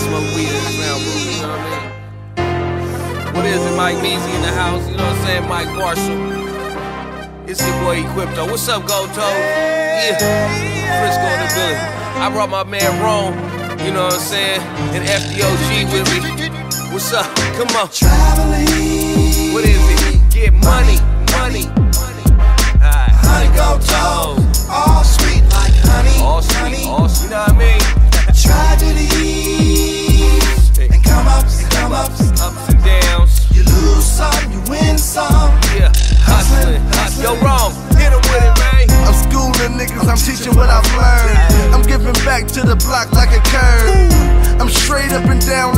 smoke weed in the sound booth, you know what I mean? What is it, Mike Measy in the house, you know what I'm saying? Mike Marshall. It's your boy Equipto. What's up, Gold Toe? Yeah, Frisco in the building. I brought my man Rome, you know what I'm saying? And FDOG with me. What's up? Come on. Traveling. Cause I'm teaching what I've learned. I'm giving back to the block like a curve. I'm straight up and down